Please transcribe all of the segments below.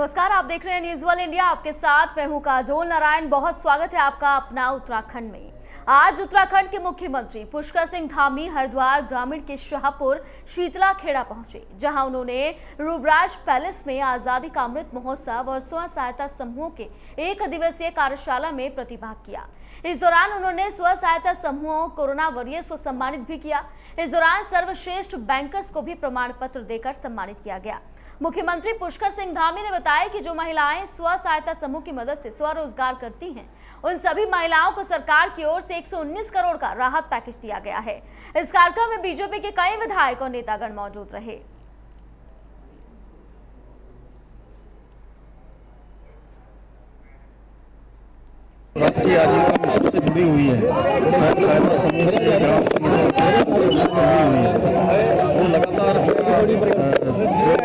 नमस्कार, आप देख रहे हैं न्यूज़ वन इंडिया आपके साथ मैं हूँ काजोल नारायण। बहुत स्वागत है आपका अपना उत्तराखंड में। आज उत्तराखंड के मुख्यमंत्री पुष्कर सिंह धामी हरिद्वार ग्रामीण के शाहपुर शीतला खेड़ा पहुँचे, जहाँ उन्होंने रूबराज पैलेस में आज़ादी का अमृत महोत्सव और स्व सहायता समूहों के एक दिवसीय कार्यशाला में प्रतिभाग किया। इस दौरान उन्होंने स्व सहायता समूहों, कोरोना वॉरियर्स को सम्मानित भी किया। इस दौरान सर्वश्रेष्ठ बैंकर्स को भी प्रमाण पत्र देकर सम्मानित किया गया। मुख्यमंत्री पुष्कर सिंह धामी ने बताया कि जो महिलाएँ स्व सहायता समूह की मदद से स्वरोजगार करती हैं, उन सभी महिलाओं को सरकार की ओर से 119 करोड़ का राहत पैकेज दिया गया है। इस कार्यक्रम में बीजेपी के कई विधायक और नेतागण मौजूद रहे। राष्ट्रीय आजीविका मिशन से जुड़ी हुई है। स्वयं सहायता समूह से ग्राम समितियों से जुड़ी हुई है। वो लगातार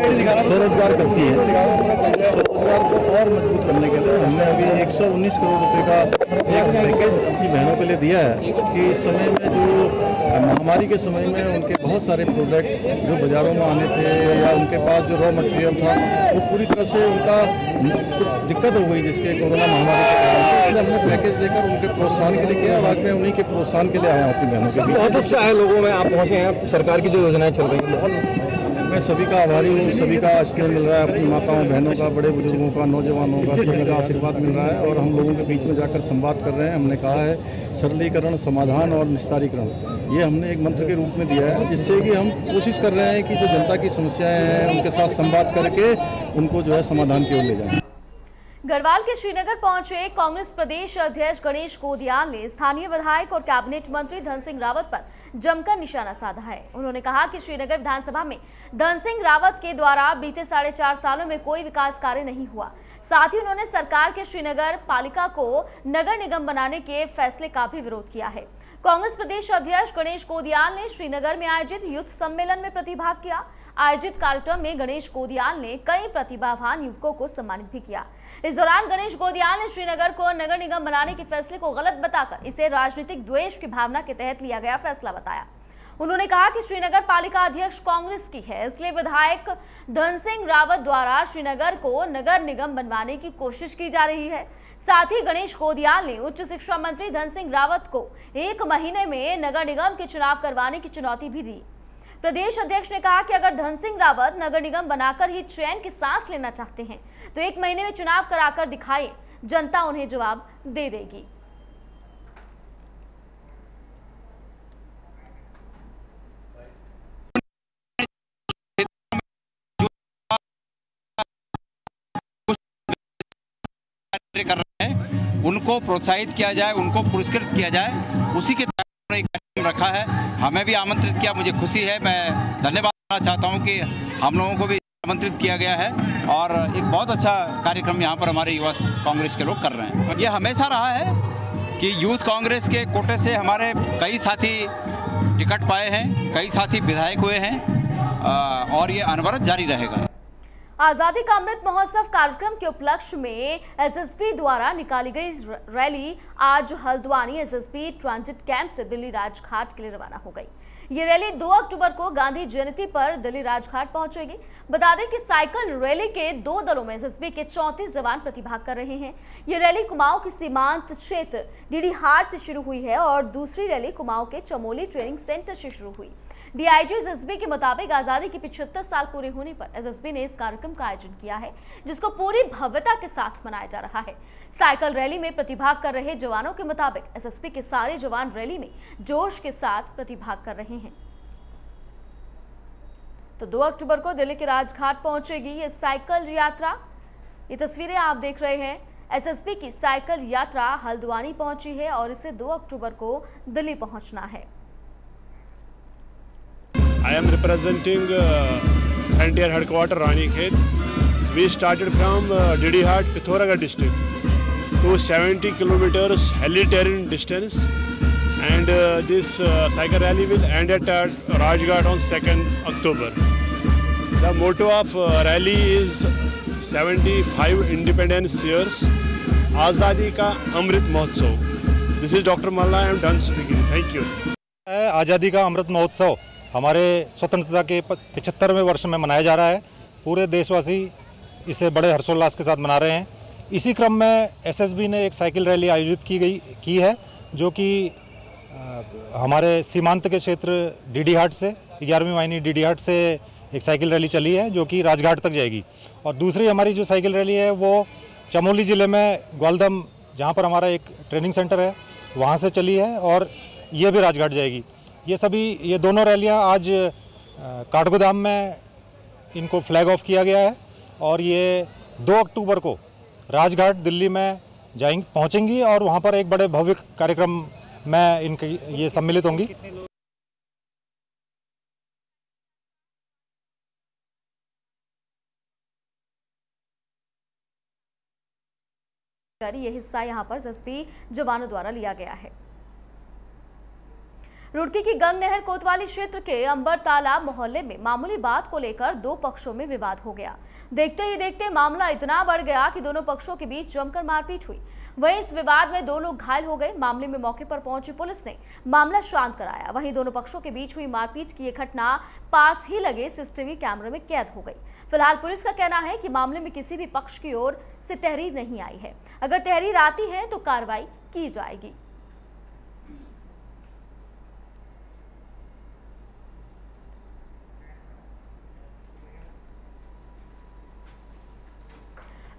स्वरोजगार करती है। उस स्वरोजगार को और मज़बूत करने के लिए हमने अभी 119 करोड़ रुपए का एक पैकेज अपनी बहनों के लिए दिया है कि इस समय में जो महामारी के समय में उनके बहुत सारे प्रोडक्ट जो बाज़ारों में आने थे या उनके पास जो रॉ मटेरियल था वो पूरी तरह से उनका कुछ दिक्कत हो गई जिसके कोरोना महामारी के कारण से। इसलिए हमने पैकेज देकर उनके प्रोत्साहन के लिए किया और आज मैं उन्हीं के प्रोत्साहन के लिए आया हूँ अपनी बहनों के बीच बहुत उत्साह है लोगों में आप पहुँचे हैं सरकार की जो योजनाएँ चल रही हैं बहुत मैं सभी का आभारी हूँ, सभी का स्नेह मिल रहा है अपनी माताओं, बहनों का, बड़े बुज़ुर्गों का, नौजवानों का, सभी का आशीर्वाद मिल रहा है और हम लोगों के बीच में जाकर संवाद कर रहे हैं। हमने कहा है सरलीकरण, समाधान और निस्तारीकरण। ये हमने एक मंत्र के रूप में दिया है, जिससे कि हम कोशिश कर रहे हैं कि जो जनता की समस्याएँ हैं, उनके साथ संवाद करके उनको जो है समाधान की ओर ले जाएँ। गढ़वाल के श्रीनगर पहुँचे कांग्रेस प्रदेश अध्यक्ष गणेश गोदियाल ने स्थानीय विधायक और कैबिनेट मंत्री धन सिंह रावत पर जमकर निशाना साधा है। उन्होंने कहा कि श्रीनगर विधानसभा में धन सिंह रावत के द्वारा बीते साढ़े चार सालों में कोई विकास कार्य नहीं हुआ। साथ ही उन्होंने सरकार के श्रीनगर पालिका को नगर निगम बनाने के फैसले का भी विरोध किया है। कांग्रेस प्रदेश अध्यक्ष गणेश गोदियाल ने श्रीनगर में आयोजित युद्ध सम्मेलन में प्रतिभाग किया। आयोजित कार्यक्रम में गणेश गोदियाल ने कई प्रतिभावान युवकों को सम्मानित भी किया। इस दौरान गणेश गोदियाल ने श्रीनगर को नगर निगम बनाने के फैसले को गलत बताकर इसे राजनीतिक द्वेष की भावना के तहत लिया गया फैसला बताया। उन्होंने कहा कि श्रीनगर पालिका अध्यक्ष कांग्रेस की है, इसलिए विधायक धन सिंह रावत द्वारा श्रीनगर को नगर निगम बनवाने की कोशिश की जा रही है। साथ ही गणेश गोदियाल ने उच्च शिक्षा मंत्री धन सिंह रावत को एक महीने में नगर निगम के चुनाव करवाने की चुनौती भी दी। प्रदेश अध्यक्ष ने कहा कि अगर धन सिंह रावत नगर निगम बनाकर ही चैन की सांस लेना चाहते हैं तो एक महीने में चुनाव कराकर दिखाए, जनता उन्हें जवाब दे देगी। कर रहे हैं, उनको प्रोत्साहित किया जाए, उनको पुरस्कृत किया जाए, उसी के तहत हमने एक कार्यक्रम रखा है। हमें भी आमंत्रित किया, मुझे खुशी है। मैं धन्यवाद देना चाहता हूँ कि हम लोगों को भी आमंत्रित किया गया है और एक बहुत अच्छा कार्यक्रम यहाँ पर हमारे युवा कांग्रेस के लोग कर रहे हैं। ये हमेशा रहा है कि यूथ कांग्रेस के कोटे से हमारे कई साथी टिकट पाए हैं, कई साथी विधायक हुए हैं और ये अनवरत जारी रहेगा। आज़ादी का अमृत महोत्सव कार्यक्रम के उपलक्ष्य में एसएसपी द्वारा निकाली गई रैली आज हल्द्वानी एसएसपी ट्रांजिट कैंप से दिल्ली राजघाट के लिए रवाना हो गई। ये रैली 2 अक्टूबर को गांधी जयंती पर दिल्ली राजघाट पहुंचेगी। बता दें कि साइकिल रैली के दो दलों में एसएसबी के 34 जवान प्रतिभाग कर रहे हैं। ये रैली कुमाऊं के सीमांत क्षेत्र डीडी हाट से शुरू हुई है और दूसरी रैली कुमाऊं के चमोली ट्रेनिंग सेंटर से शुरू हुई। डीआईजी एसएसबी के मुताबिक आज़ादी के 75 साल पूरे होने पर एसएसबी ने इस कार्यक्रम का आयोजन किया है, जिसको पूरी भव्यता के साथ मनाया जा रहा है। साइकिल रैली में प्रतिभाग कर रहे जवानों के मुताबिक एसएसबी के सारे जवान रैली में जोश के साथ प्रतिभाग कर रहे हैं। तो 2 अक्टूबर को दिल्ली के राजघाट पहुंचेगी ये साइकिल यात्रा। ये तस्वीरें आप देख रहे हैं। एसएसबी की साइकिल यात्रा हल्द्वानी पहुँची है और इसे 2 अक्टूबर को दिल्ली पहुँचना है। I am representing frontier headquarter Ranikhet we started from Didihat Pithoragarh district to 70 kilometres हेलीटेरियन distance and this cycle rally will end at Rajghat on second October the motto of rally is 75 five independence years Azadi ka Amrit Mahotsav this is doctor Malla I am done speaking thank you Azadi ka Amrit महोत्सव हमारे स्वतंत्रता के पचहत्तरवें वर्ष में मनाया जा रहा है। पूरे देशवासी इसे बड़े हर्षोल्लास के साथ मना रहे हैं। इसी क्रम में एसएसबी ने एक साइकिल रैली आयोजित की गई, की है, जो कि हमारे सीमांत के क्षेत्र डीडी हाट से, ग्यारहवीं वाहिनी डीडी हाट से एक साइकिल रैली चली है, जो कि राजघाट तक जाएगी। और दूसरी हमारी जो साइकिल रैली है, वो चमोली ज़िले में ग्वालदम, जहाँ पर हमारा एक ट्रेनिंग सेंटर है, वहाँ से चली है और ये भी राजघाट जाएगी। ये सभी, ये दोनों रैलियाँ आज काठगोदाम में इनको फ्लैग ऑफ़ किया गया है और ये दो अक्टूबर को राजघाट दिल्ली में जाएँगी पहुंचेंगी और वहाँ पर एक बड़े भव्य कार्यक्रम में इनकी, ये सम्मिलित होंगी। कर ये हिस्सा यहाँ पर एसएसपी जवानों द्वारा लिया गया है। रुड़की की गंग नहर कोतवाली क्षेत्र के अंबर तालाब मोहल्ले में मामूली बात को लेकर दो पक्षों में विवाद हो गया। देखते ही देखते मामला इतना बढ़ गया कि दोनों पक्षों के बीच जमकर मारपीट हुई। वहीं इस विवाद में दो लोग घायल हो गए। मामले में मौके पर पहुँची पुलिस ने मामला शांत कराया। वहीं दोनों पक्षों के बीच हुई मारपीट की ये घटना पास ही लगे सीसीटीवी कैमरे में कैद हो गई। फ़िलहाल पुलिस का कहना है कि मामले में किसी भी पक्ष की ओर से तहरीर नहीं आई है। अगर तहरीर आती है तो कार्रवाई की जाएगी।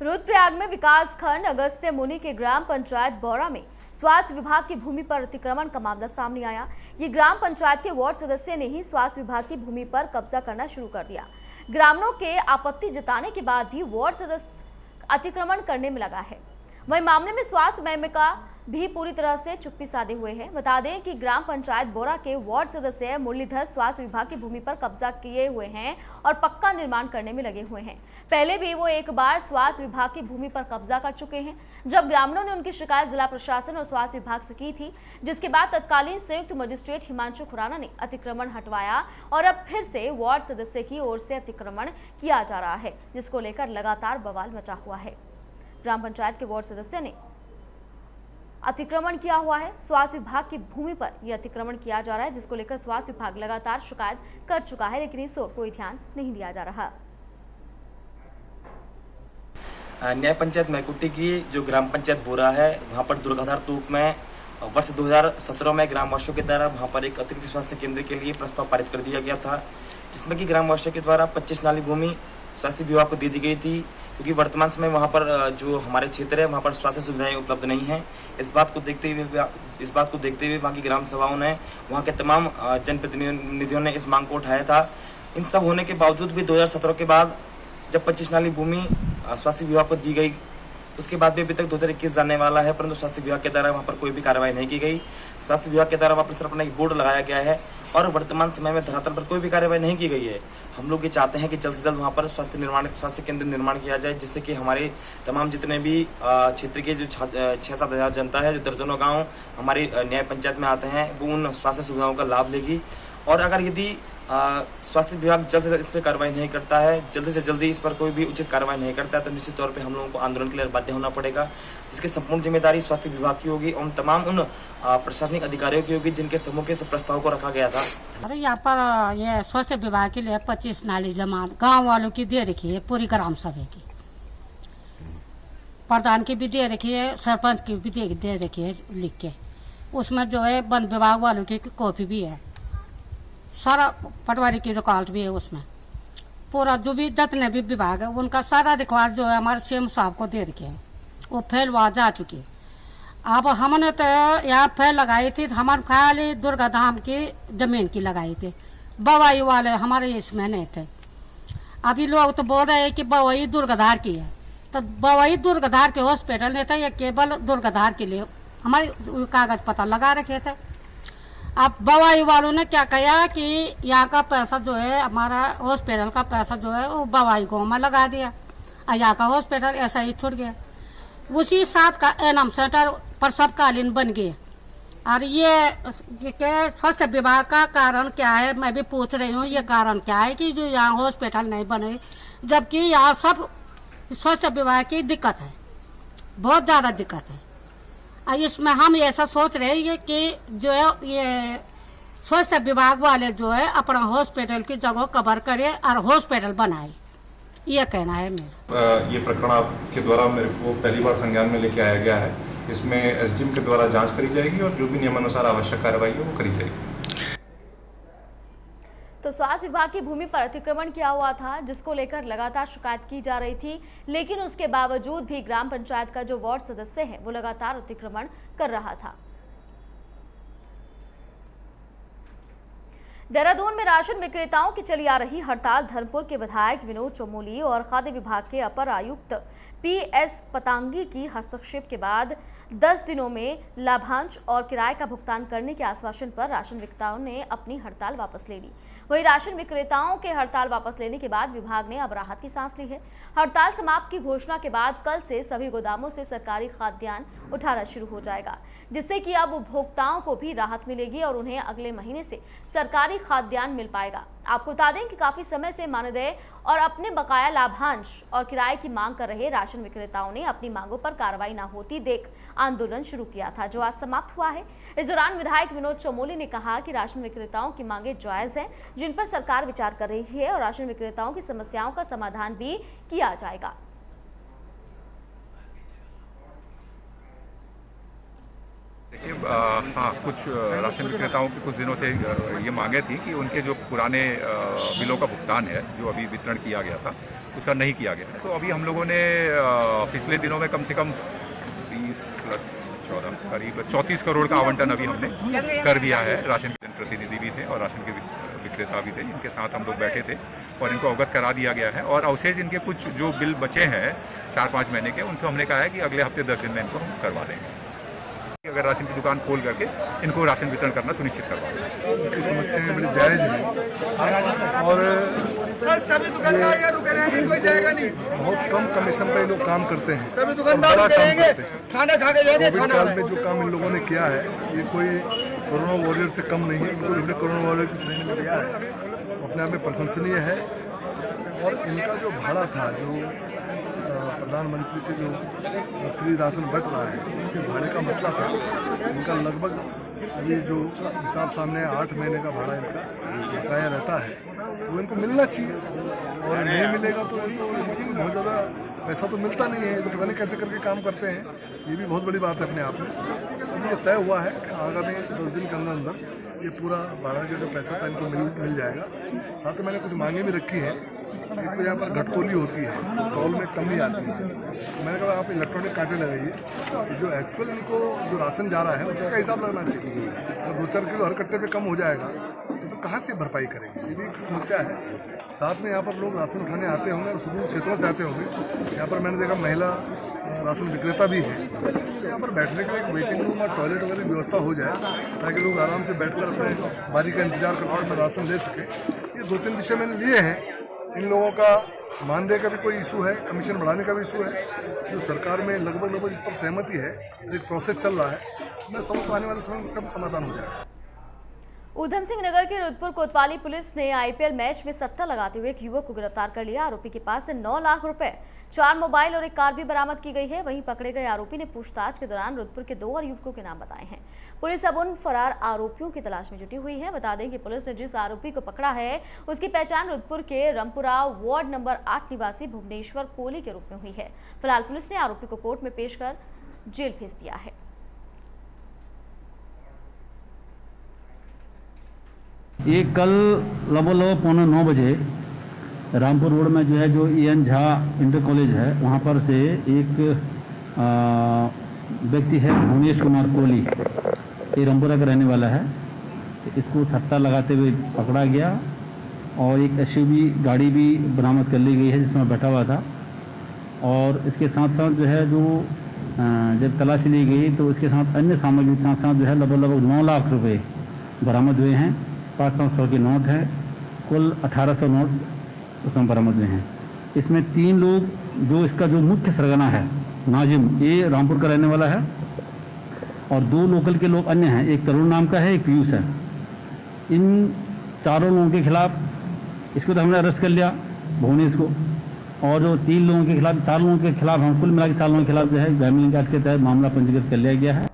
रुद्रप्रयाग में विकास खंड अगस्त्य मुनि के ग्राम पंचायत बौरा में स्वास्थ्य विभाग की भूमि पर अतिक्रमण का मामला सामने आया। ये ग्राम पंचायत के वार्ड सदस्य ने ही स्वास्थ्य विभाग की भूमि पर कब्जा करना शुरू कर दिया। ग्रामीणों के आपत्ति जताने के बाद भी वार्ड सदस्य अतिक्रमण करने में लगा है। वही मामले में स्वास्थ्य महिमिका भी पूरी तरह से चुप्पी साधे हुए हैं। बता दें कि ग्राम पंचायत बोरा के वार्ड सदस्य मुरलीधर स्वास्थ्य विभाग की भूमि पर कब्जा किए हुए हैं और पक्का निर्माण करने में लगे हुए हैं। पहले भी वो एक बार स्वास्थ्य विभाग की भूमि पर कब्जा कर चुके हैं, जब ग्रामीणों ने उनकी शिकायत जिला प्रशासन और स्वास्थ्य विभाग से की थी, जिसके बाद तत्कालीन संयुक्त मजिस्ट्रेट हिमांशु खुराना ने अतिक्रमण हटवाया और अब फिर से वार्ड सदस्य की ओर से अतिक्रमण किया जा रहा है, जिसको लेकर लगातार बवाल मचा हुआ है। ग्राम पंचायत के वार्ड सदस्य ने अतिक्रमण किया हुआ है। स्वास्थ्य विभाग की भूमि पर यह अतिक्रमण किया जा रहा है, जिसको लेकर स्वास्थ्य विभाग लगातार शिकायत कर चुका है, लेकिन इस ओर कोई ध्यान नहीं दिया जा रहा। न्याय पंचायत मैकुटी की जो ग्राम पंचायत बोरा है, वहाँ पर दुर्गाधार तूक में वर्ष 2017 में ग्रामवासियों के द्वारा वहाँ पर एक अतिरिक्त स्वास्थ्य केंद्र के लिए प्रस्ताव पारित कर दिया गया था, जिसमें कि ग्रामवासियों के द्वारा 25 नाली भूमि स्वास्थ्य विभाग को दे दी गई थी। क्योंकि वर्तमान समय वहाँ पर जो हमारे क्षेत्र है, वहाँ पर स्वास्थ्य सुविधाएँ उपलब्ध नहीं है। इस बात को देखते हुए इस बात को देखते हुए वहाँ की ग्राम सभाओं ने, वहाँ के तमाम जनप्रतिनिधियों ने इस मांग को उठाया था। इन सब होने के बावजूद भी 2017 के बाद जब पच्चीस नाली भूमि स्वास्थ्य विभाग को दी गई उसके बाद भी अभी तक 2021 जाने वाला है, परंतु स्वास्थ्य विभाग के द्वारा वहाँ पर कोई भी कार्रवाई नहीं की गई। स्वास्थ्य विभाग के द्वारा वहाँ पर सिर्फ़ अपना एक बोर्ड लगाया गया है और वर्तमान समय में धरातल पर कोई भी कार्रवाई नहीं की गई है। हम लोग ये चाहते हैं कि जल्द से जल्द वहाँ पर स्वास्थ्य निर्माण, स्वास्थ्य केंद्र निर्माण किया जाए, जिससे कि हमारे तमाम जितने भी क्षेत्र के जो छः सात हज़ार जनता है, जो दर्जनों गाँव हमारे न्याय पंचायत में आते हैं, वो उन स्वास्थ्य सुविधाओं का लाभ लेगी। और अगर यदि स्वास्थ्य विभाग जल्द से जल्द इस पर कार्रवाई नहीं करता है। जल्दी से जल्दी इस पर कोई भी उचित कार्रवाई नहीं करता है तो निश्चित तौर पे हम लोगों को आंदोलन के लिए बाध्य होना पड़ेगा, जिसकी संपूर्ण ज़िम्मेदारी स्वास्थ्य विभाग की होगी और तमाम उन प्रशासनिक अधिकारियों की होगी, जिनके सम्मुख के प्रस्ताव को रखा गया था। अरे यहाँ पर, ये स्वास्थ्य विभाग के लिए पच्चीस नाली जमा गाँव वालों की दे रखी है पूरी ग्राम सभा की। प्रधान की भी दे रखी है, सरपंच की भी दे रखी है लिख के। उसमें जो है वन विभाग वालों की कॉपी भी है। सारा पटवारी की रिकॉर्ड भी है उसमें। पूरा जो भी जितने भी विभाग है, उनका सारा रिकॉर्ड जो है हमारे सीएम साहब को दे रखे है। वो फैल वहाँ जा चुकी अब हमने तो यहाँ फैल लगाई थी हमारे खाली दुर्गा धाम की ज़मीन की लगाई थी। बवाई वाले हमारे इसमें नहीं थे। अभी लोग तो बोल रहे हैं कि बवाई दुर्गाधार की है। तो बवाई दुर्गाधार के हॉस्पिटल में थे या केवल दुर्गाधार के लिए हमारे कागज़ पता लगा रखे थे। अब बवाई वालों ने क्या कहा कि यहाँ का पैसा जो है, हमारा हॉस्पिटल का पैसा जो है, वो बवाई गाँव में लगा दिया। और यहाँ का हॉस्पिटल ऐसा ही छूट गया। उसी साथ का एनम सेंटर पर सबकालीन बन गए। और ये स्वास्थ्य विभाग का कारण क्या है, मैं भी पूछ रही हूँ, ये कारण क्या है कि जो यहाँ हॉस्पिटल नहीं बने, जबकि यहाँ सब स्वास्थ्य विभाग की दिक्कत है। बहुत ज़्यादा दिक्कत है। इसमें हम ऐसा सोच रहे हैं कि जो है ये स्वास्थ्य विभाग वाले जो है अपना हॉस्पिटल की जगह कवर करे और हॉस्पिटल बनाए। ये कहना है मेरा। ये प्रकरण आपके द्वारा मेरे को पहली बार संज्ञान में लेके आया गया है। इसमें एसडीएम के द्वारा जाँच करी जाएगी और जो भी नियमानुसार आवश्यक कार्रवाई है वो करी जाएगी। तो स्वास्थ्य विभाग की भूमि पर अतिक्रमण किया हुआ था, जिसको लेकर लगातार शिकायत की जा रही थी। लेकिन उसके बावजूद भी ग्राम पंचायत का जो वार्ड सदस्य है, वो लगातार अतिक्रमण कर रहा था। देहरादून में राशन विक्रेताओं की चली आ रही हड़ताल। धर्मपुर के विधायक विनोद चमोली और खाद्य विभाग के अपर आयुक्त पी एस पतांगी की हस्तक्षेप के बाद 10 दिनों में लाभांश और किराए का भुगतान करने के आश्वासन पर राशन विक्रेताओं ने अपनी हड़ताल वापस ले ली। वहीं राशन विक्रेताओं के हड़ताल वापस लेने के बाद विभाग ने अब राहत की सांस ली है। हड़ताल समाप्त की घोषणा के बाद कल से सभी गोदामों से सरकारी खाद्यान्न उठाना शुरू हो जाएगा। जिससे कि अब उपभोक्ताओं को भी राहत मिलेगी और उन्हें अगले महीने से सरकारी खाद्यान्न मिल पाएगा। आपको बता दें कि काफ़ी समय से मानदेय और अपने बकाया लाभांश और किराए की मांग कर रहे राशन विक्रेताओं ने अपनी मांगों पर कार्रवाई न होती देख आंदोलन शुरू किया था, जो आज समाप्त हुआ है। इस दौरान विधायक विनोद चमोली ने कहा कि राशन विक्रेताओं की मांगे जायज़ हैं, जिन पर सरकार विचार कर रही है और राशन विक्रेताओं की समस्याओं का समाधान भी किया जाएगा। देखिए हाँ कुछ राशन विक्रेताओं की कुछ दिनों से ये मांगे थी कि उनके जो पुराने बिलों का भुगतान है, जो अभी वितरण किया गया था, उसका नहीं किया गया तो अभी हम लोगों ने पिछले दिनों में कम से कम बीस प्लस चौदह, करीब चौंतीस करोड़ का आवंटन अभी हमने कर दिया है। राशन के प्रतिनिधि भी थे और राशन के विक्रेता भी थे, इनके साथ हम लोग बैठे थे और इनको अवगत करा दिया गया है। और अवशेष इनके कुछ जो बिल बचे हैं, चार पाँच महीने के, उनसे हमने कहा है कि अगले हफ़्ते दस दिन में इनको हम करवा देंगे। अगर राशन की दुकान खोल करके इनको राशन वितरण करना सुनिश्चित करवा दें उनकी समस्याएँ बड़ी जायज़ हैं। और सभी दुकानदार यार रुके रहेंगे कोई जाएगा नहीं। बहुत कम कमीशन पे ये लोग काम करते हैं। सभी दुकानदार रुके रहेंगे खाना खा के जाएँगे कोविड काल में जो काम इन लोगों ने किया है ये कोई कोरोना वॉरियर से कम नहीं है। इनको हमने कोरोना वॉरियर की श्रेणी में लिया है। अपने आप में प्रशंसनीय है। और इनका जो भाड़ा था जो प्रधानमंत्री से जो फ्री राशन बट रहा है, उसके भाड़े का मसला था। इनका लगभग अभी जो हिसाब सामने आठ महीने का भाड़ा इनका बकाया रहता है। वो इनको मिलना चाहिए। और नहीं मिलेगा तो तो बहुत ज़्यादा पैसा तो मिलता नहीं है। तो पता नहीं कैसे करके काम करते हैं। ये भी बहुत बड़ी बात है अपने आप में। अब ये तय हुआ है कि आगामी दस दिन के अंदर अंदर ये पूरा भाड़ा का जो पैसा था, इनको मिल मिल जाएगा। साथ में मैंने कुछ मांगे भी रखी है। तो यहाँ पर घटतोली होती है तौल में कमी आती है। मैंने कहा आप इलेक्ट्रॉनिक कांटे लगाइए। तो जो एक्चुअल इनको जो राशन जा रहा है उसका हिसाब लगना चाहिए। और दो चार किलो हर कट्टे पे कम हो जाएगा तो, तो कहाँ से भरपाई करेंगे? ये भी एक समस्या है। साथ में यहाँ पर लोग राशन उठाने आते होंगे और सुदूर क्षेत्रों से आते होंगे। यहाँ पर मैंने देखा महिला राशन विक्रेता भी है। तो यहाँ पर बैठने के लिए एक वेटिंग रूम और टॉयलेट वगैरह की व्यवस्था हो जाए ताकि लोग आराम से बैठकर अपने बारी का इंतज़ार कर सकें अपना राशन ले सकें। ये दो तीन विषय मैंने लिए हैं। इन लोगों का मानदेय का भी कोई इशू है, कमीशन बढ़ाने का भी इशू है। जो सरकार में लगभग लगभग इस पर सहमति है, एक प्रोसेस चल रहा है, मैं समझता हूँ आने वाले समय में उसका भी समाधान हो जाएगा। ऊधम सिंह नगर के रुदपुर कोतवाली पुलिस ने आईपीएल मैच में सट्टा लगाते हुए एक युवक को गिरफ़्तार कर लिया। आरोपी के पास से 9 लाख रुपए, चार मोबाइल और एक कार भी बरामद की गई है। वहीं पकड़े गए आरोपी ने पूछताछ के दौरान रुदपुर के दो और युवकों के नाम बताए हैं। पुलिस अब उन फरार आरोपियों की तलाश में जुटी हुई है। बता दें कि पुलिस ने जिस आरोपी को पकड़ा है, उसकी पहचान रुदपुर के रामपुरा वार्ड नंबर आठ निवासी भुवनेश्वर कोहली के रूप में हुई है। फ़िलहाल पुलिस ने आरोपी को कोर्ट में पेश कर जेल भेज दिया है। ये कल लगभग लगभग पौने नौ बजे रामपुर रोड में जो है, जो E N Jha inter college है, वहाँ पर से एक व्यक्ति है भुवनेश कुमार कोहली ये रामपुरा का रहने वाला है। इसको सट्टा लगाते हुए पकड़ा गया और एक एस गाड़ी भी बरामद कर ली गई है, जिसमें बैठा हुआ था। और इसके साथ साथ जो है, जो जब तलाशी ली गई तो इसके साथ अन्य सामग्री के साथ साथ जो है लगभग लगभग नौ लाख रुपए बरामद हुए हैं। पाँच पाँच सौ के नोट हैं। कुल अठारह सौ नोट उसमें बरामद हुए हैं। इसमें तीन लोग, जो इसका जो मुख्य सरगना है, नाजिम, ये रामपुर का रहने वाला है। और दो लोकल के लोग अन्य हैं। एक तरुण नाम का है, एक पीयूष है। इन चारों लोगों के खिलाफ इसको तो हमने अरेस्ट कर लिया, भुवनेश को। और जो तीन लोगों के खिलाफ, चार लोगों के खिलाफ, हम कुल मिला के चार लोगों के खिलाफ जो है ग्रामीण एक्ट के तहत मामला पंजीकृत कर लिया गया है।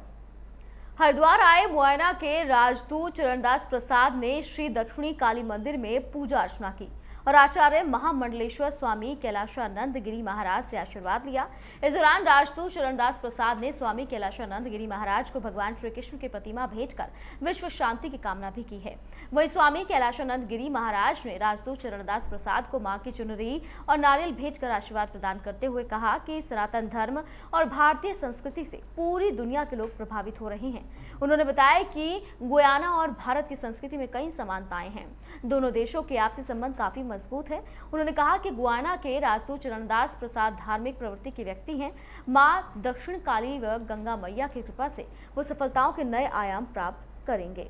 हरिद्वार आए मुआयना के राजदूत चरणदास प्रसाद ने श्री दक्षिणी काली मंदिर में पूजा अर्चना की। और आचार्य महामंडलेश्वर स्वामी कैलाशानंद गिरी महाराज से आशीर्वाद लिया। इस दौरान राजदूत चरणदास प्रसाद ने स्वामी कैलाशानंद गिरी महाराज को भगवान श्री कृष्ण की प्रतिमा भेंट कर विश्व शांति की कामना भी की है। वही स्वामी कैलाशानंद गिरी महाराज ने राजदूत चरणदास प्रसाद को माँ की चुनरी और नारियल भेंट कर आशीर्वाद प्रदान करते हुए कहा कि सनातन धर्म और भारतीय संस्कृति से पूरी दुनिया के लोग प्रभावित हो रहे हैं। उन्होंने बताया कि गुयाना और भारत की संस्कृति में कई समानताएँ हैं। दोनों देशों के आपसी संबंध काफ़ी मज़बूत है। उन्होंने कहा कि गुआना के राजदूत चरणदास प्रसाद धार्मिक प्रवृत्ति के व्यक्ति हैं। माँ दक्षिण काली व गंगा मैया की कृपा से वो सफलताओं के नए आयाम प्राप्त करेंगे।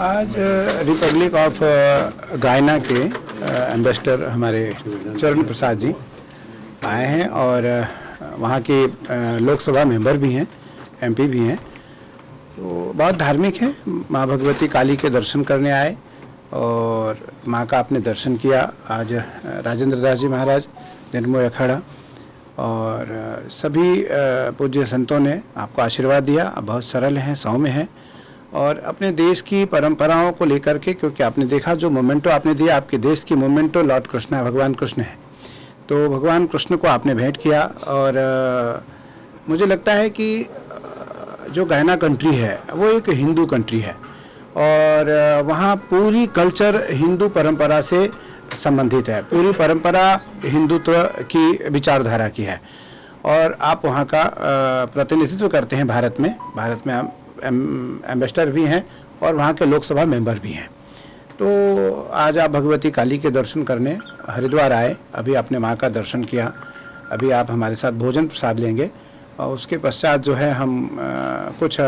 आज रिपब्लिक ऑफ़ गायना के एम्बेसडर हमारे चरण प्रसाद जी आए हैं और वहाँ के लोकसभा मेंबर भी हैं एमपी भी हैं। तो बहुत धार्मिक है। माँ भगवती काली के दर्शन करने आए और माँ का आपने दर्शन किया। आज राजेंद्र दास जी महाराज निर्मोय अखाड़ा और सभी पूज्य संतों ने आपको आशीर्वाद दिया। आप बहुत सरल हैं, सौम्य हैं और अपने देश की परंपराओं को लेकर के, क्योंकि आपने देखा जो मोमेंटो आपने दिया, आपके देश की मोमेंटो लॉर्ड कृष्ण, भगवान कृष्ण है। तो भगवान कृष्ण को आपने भेंट किया और मुझे लगता है कि जो गहना कंट्री है, वो एक हिंदू कंट्री है। और वहाँ पूरी कल्चर हिंदू परंपरा से संबंधित है। पूरी परंपरा हिंदुत्व की विचारधारा की है। और आप वहाँ का प्रतिनिधित्व करते हैं भारत में। भारत में आप एम- एम्बेसडर भी हैं और वहाँ के लोकसभा मेंबर भी हैं। तो आज आप भगवती काली के दर्शन करने हरिद्वार आए। अभी आपने माँ का दर्शन किया। अभी आप हमारे साथ भोजन प्रसाद लेंगे। और उसके पश्चात जो है हम कुछ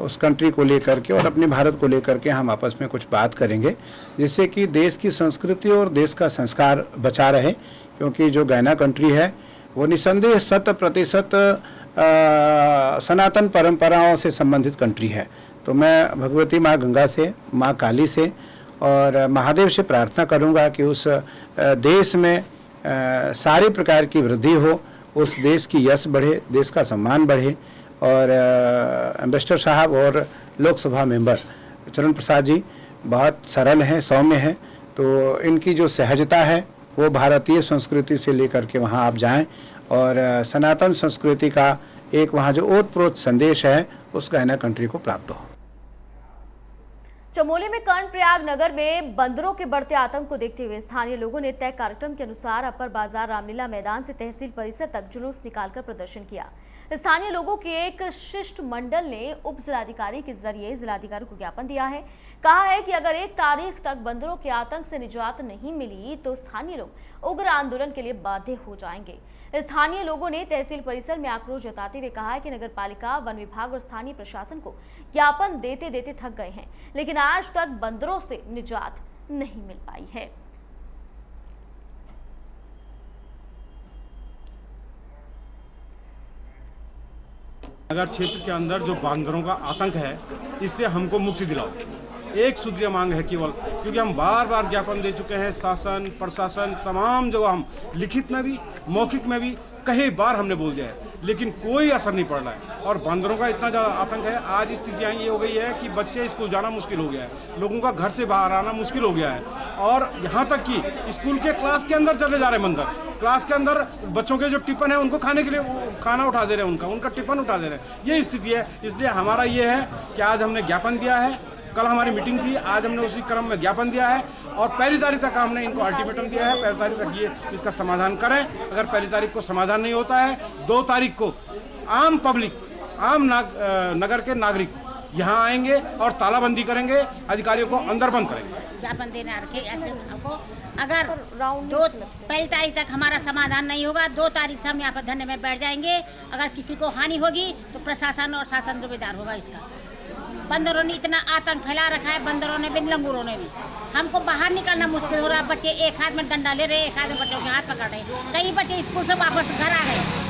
उस कंट्री को लेकर के और अपने भारत को लेकर के हम आपस में कुछ बात करेंगे, जिससे कि देश की संस्कृति और देश का संस्कार बचा रहे, क्योंकि जो गैना कंट्री है, वो निसंदेह शत प्रतिशत सनातन परंपराओं से संबंधित कंट्री है। तो मैं भगवती माँ गंगा से, माँ काली से और महादेव से प्रार्थना करूँगा कि उस देश में सारे प्रकार की वृद्धि हो उस देश की यश बढ़े, देश का सम्मान बढ़े और एम्बेसडर साहब और लोकसभा मेंबर चरण प्रसाद जी बहुत सरल हैं, सौम्य हैं। तो इनकी जो सहजता है, वो भारतीय संस्कृति से लेकर के वहाँ आप जाएँ और सनातन संस्कृति का एक वहाँ जो ओत प्रोत संदेश है, उस गहना कंट्री को प्राप्त हो। चमोली में कर्ण प्रयाग नगर में बंदरों के बढ़ते आतंक को देखते हुए स्थानीय लोगों ने तय कार्यक्रम के अनुसार अपर बाज़ार रामलीला मैदान से तहसील परिसर तक जुलूस निकालकर प्रदर्शन किया। स्थानीय लोगों के एक शिष्ट मंडल ने उप जिलाधिकारी के ज़रिए जिलाधिकारी को ज्ञापन दिया है। कहा है कि अगर एक तारीख तक बंदरों के आतंक से निजात नहीं मिली तो स्थानीय लोग उग्र आंदोलन के लिए बाध्य हो जाएँगे। स्थानीय लोगों ने तहसील परिसर में आक्रोश जताते हुए कहा कि नगर पालिका वन विभाग और स्थानीय प्रशासन को ज्ञापन देते देते थक गए हैं, लेकिन आज तक बंदरों से निजात नहीं मिल पाई है। नगर क्षेत्र के अंदर जो बांदरों का आतंक है, इससे हमको मुक्ति दिलाओ। एक सूत्रीय मांग है केवल, क्योंकि हम बार बार ज्ञापन दे चुके हैं, शासन, प्रशासन, तमाम जगह हम, लिखित में भी, मौखिक में भी, कई बार हमने बोल दिया है, लेकिन कोई असर नहीं पड़ रहा है। और बंदरों का इतना ज़्यादा आतंक है, आज स्थितियाँ ये हो गई है कि बच्चे स्कूल जाना मुश्किल हो गया है, लोगों का घर से बाहर आना मुश्किल हो गया है, और यहाँ तक कि स्कूल के क्लास के अंदर चले जा रहे हैं बंदर, क्लास के अंदर बच्चों के जो टिफ़िन है उनको खाने के लिए खाना उठा दे रहे हैं उनका उनका टिफ़िन उठा दे रहे हैं, ये स्थिति है, इसलिए हमारा ये है कि आज हमने ज्ञापन दिया है कल हमारी मीटिंग थी आज हमने उसी क्रम में ज्ञापन दिया है और पहली तारीख तक हमने इनको अल्टीमेटम दिया है। पहली तारीख तक ये इसका समाधान करें। अगर पहली तारीख को समाधान नहीं होता है दो तारीख को आम पब्लिक आम नाग, नगर के नागरिक यहाँ आएँगे और तालाबंदी करेंगे अधिकारियों को अंदर बंद करेंगे। ज्ञापन देने को। अगर दो पहली तारीख तक हमारा समाधान नहीं होगा दो तारीख से हम यहाँ पर धरने में बैठ जाएँगे। अगर किसी को हानि होगी तो प्रशासन और शासन जिम्मेदार होगा इसका। बंदरों ने इतना आतंक फैला रखा है, बंदरों ने भी, लंगूरों ने भी। हमको बाहर निकलना मुश्किल हो रहा है, बच्चे एक हाथ में डंडा ले रहे एक हाथ में बच्चों के हाथ पकड़ रहे कई बच्चे स्कूल से वापस घर आ गए।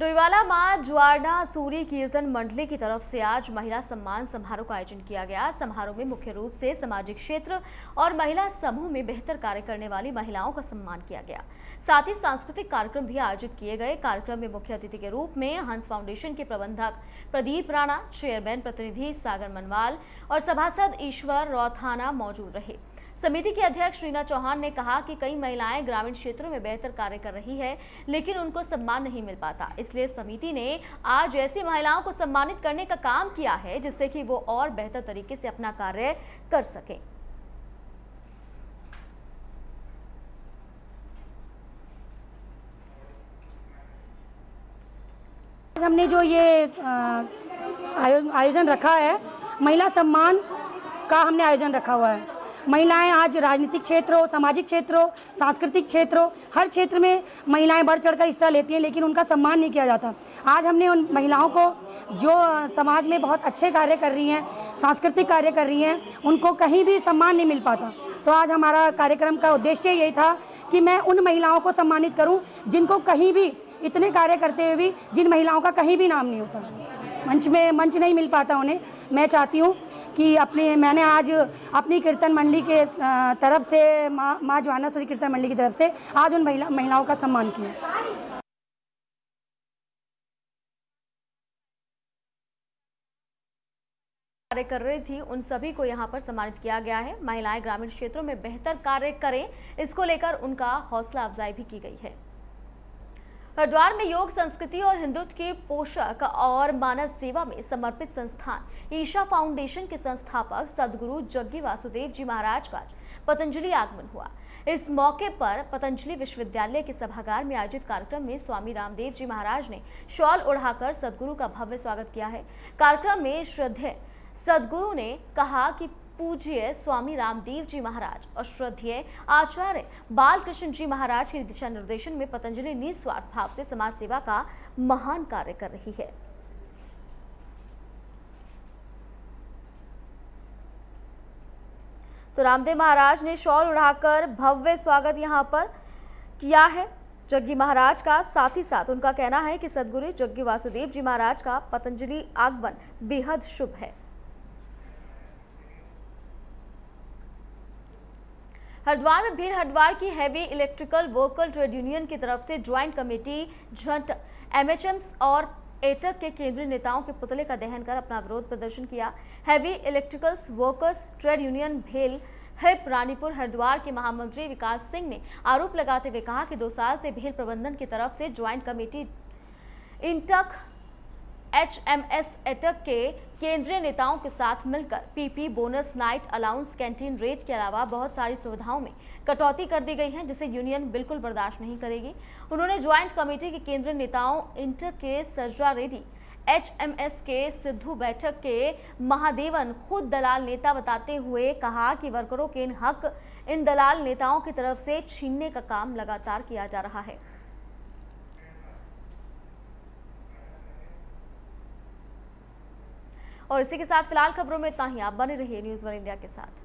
डोईवाला माँ ज्वारना सूरी कीर्तन मंडली की तरफ़ से आज महिला सम्मान समारोह का आयोजन किया गया। समारोह में मुख्य रूप से सामाजिक क्षेत्र और महिला समूह में बेहतर कार्य करने वाली महिलाओं का सम्मान किया गया। साथ ही सांस्कृतिक कार्यक्रम भी आयोजित किए गए। कार्यक्रम में मुख्य अतिथि के रूप में हंस फाउंडेशन के प्रबंधक प्रदीप राणा, चेयरमैन प्रतिनिधि सागर मनवाल और सभासद ईश्वर रौथाना मौजूद रहे। समिति के अध्यक्ष रीना चौहान ने कहा कि कई महिलाएँ ग्रामीण क्षेत्रों में बेहतर कार्य कर रही है, लेकिन उनको सम्मान नहीं मिल पाता। इसलिए समिति ने आज ऐसी महिलाओं को सम्मानित करने का काम किया है, जिससे कि वो और बेहतर तरीके से अपना कार्य कर सकें। हमने जो ये आयोजन रखा है, महिला सम्मान का हमने आयोजन रखा हुआ है। महिलाएँ आज राजनीतिक क्षेत्र, सामाजिक क्षेत्र, सांस्कृतिक क्षेत्र, हर क्षेत्र में महिलाएँ बढ़ चढ़कर हिस्सा लेती हैं, लेकिन उनका सम्मान नहीं किया जाता। आज हमने उन महिलाओं को, जो समाज में बहुत अच्छे कार्य कर रही हैं, सांस्कृतिक कार्य कर रही हैं, उनको कहीं भी सम्मान नहीं मिल पाता। तो आज हमारा कार्यक्रम का उद्देश्य यही था कि मैं उन महिलाओं को सम्मानित करूँ जिनको कहीं भी इतने कार्य करते हुए भी, जिन महिलाओं का कहीं भी नाम नहीं होता। मंच में, मंच नहीं मिल पाता उन्हें। मैं चाहती हूँ कि अपने, मैंने आज अपनी कीर्तन मंडली के तरफ़ से, माँ माँ जवानासुरी कीर्तन मंडली की तरफ़ से आज उन महिला, महिलाओं का सम्मान किया। कार्य कर रही थी, उन सभी को यहाँ पर सम्मानित किया गया है। महिलाएँ ग्रामीण क्षेत्रों में बेहतर कार्य करें, इसको लेकर उनका हौसला अफजाई भी की गई है। हरिद्वार में योग, संस्कृति और हिंदुत्व के पोषक और मानव सेवा में समर्पित संस्थान, ईशा फाउंडेशन के संस्थापक सदगुरु जग्गी वासुदेव जी महाराज का पतंजलि आगमन हुआ। इस मौके पर पतंजलि विश्वविद्यालय के सभागार में आयोजित कार्यक्रम में स्वामी रामदेव जी महाराज ने शॉल उड़ाकर सदगुरु का भव्य स्वागत किया है। कार्यक्रम में श्रद्धेय सदगुरु ने कहा कि पूज्य स्वामी रामदेव जी महाराज और श्रद्धेय आचार्य बालकृष्ण जी महाराज के दिशा निर्देशन में पतंजलि निस्वार्थ भाव से समाज सेवा का महान कार्य कर रही है। तो रामदेव महाराज ने शॉल उड़ाकर भव्य स्वागत यहाँ पर किया है। जग्गी महाराज का साथ ही साथ उनका कहना है कि सदगुरु जग्गी वासुदेव जी महाराज का पतंजलि आगमन बेहद शुभ है। हरिद्वार में भीड़ हरिद्वार की heavy electrical worker trade union की तरफ़ से ज्वाइंट कमेटी झंट एमएचएम्स और एटक के केंद्रीय नेताओं के पुतले का दहन कर अपना विरोध प्रदर्शन किया। Heavy electricals workers trade union भेल हिप रानीपुर हरिद्वार के महामंत्री विकास सिंह ने आरोप लगाते हुए कहा कि दो साल से भेल प्रबंधन की तरफ़ से ज्वाइंट कमेटी इंटक एचएमएस एटक के केंद्रीय नेताओं के साथ मिलकर PP bonus night allowance canteen rate के अलावा बहुत सारी सुविधाओं में कटौती कर दी गई है, जिसे यूनियन बिल्कुल बर्दाश्त नहीं करेगी। उन्होंने ज्वाइंट कमेटी के केंद्रीय नेताओं इंटर के सजरा रेड्डी, एचएमएस के सिद्धू बैठक के महादेवन खुद दलाल नेता बताते हुए कहा कि वर्करों के इन हक इन दलाल नेताओं की तरफ़ से छीनने का काम लगातार किया जा रहा है। और इसी के साथ फ़िलहाल खबरों में इतना ही। आप बने रहिए न्यूज़ वन इंडिया के साथ।